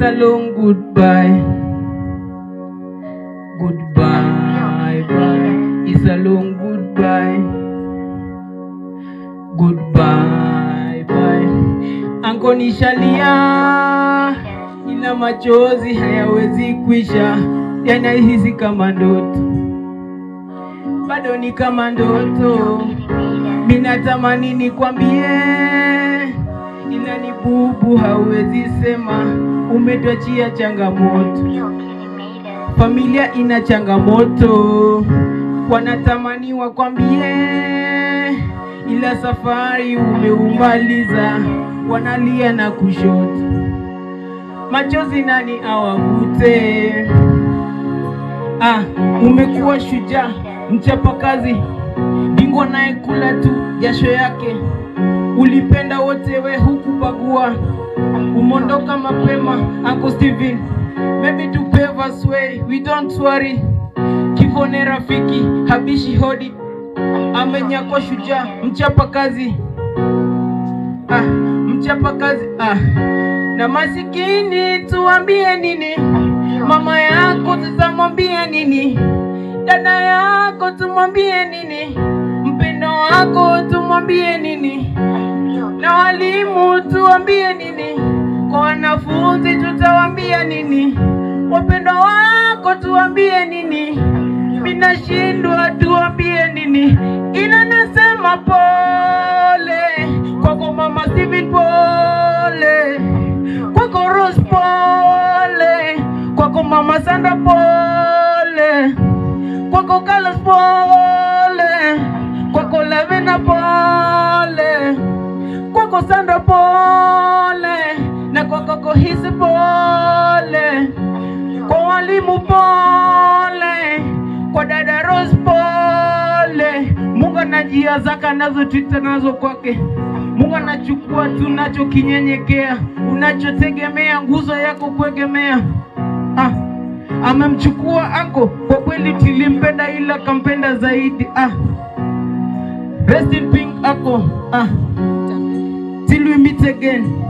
It's a long goodbye. Goodbye, bye. It's a long goodbye. Goodbye, bye. Anko nishalia, ina machozi hayawezi kwisha, yanahisi kama ndoto, bado ni kama ndoto. Minatamani nikwambie, ila ni bubu, hauwezi sema. Umetwachia changamoto, familia ina changamoto, wanatamani wakwambie, ila safari umeumaliza, wanalia na kushoto, machozi nani awavute? Ah, umekuwa shujaa, mchapakazi, bingwa naye kula tu jasho yake. Ulipenda wote, we hukubagua, umondoka mapema. Uncle Steven, maybe to pave us way, we don't worry. Kifo ni rafiki, habishi hodi, amenyakwa shujaa, mchapakazi, ah, mchapa kazi ah. Na masikini tuambie nini? Mama yako tutamwambia nini? Dada yako tumwambie nini? Mpendo wako tumwambie nini? Kwa wanafunzi tutawaambia nini? Wapendo wako tuwambie nini? Minashindwa tuwambie nini? Ila nasema pole. Kwako mama Steven, pole. Kwako Rose, pole. Kwako mama Sandra, pole. Kwako Carlos, pole. Kwako Lavena, pole. Kwako Sandra, pole kwako Kohisi, pole kwa walimu, pole kwa dada Rose, pole. Mungu ana njia zake anazotwita nazo kwake. Mungu anachukua tunachokinyenyekea, unachotegemea, nguzo yako kuegemea. Ah, amemchukua anko, kwa kweli tilimpenda, ila kampenda zaidi. Ah, rest in peace ako. Ah, till we meet again.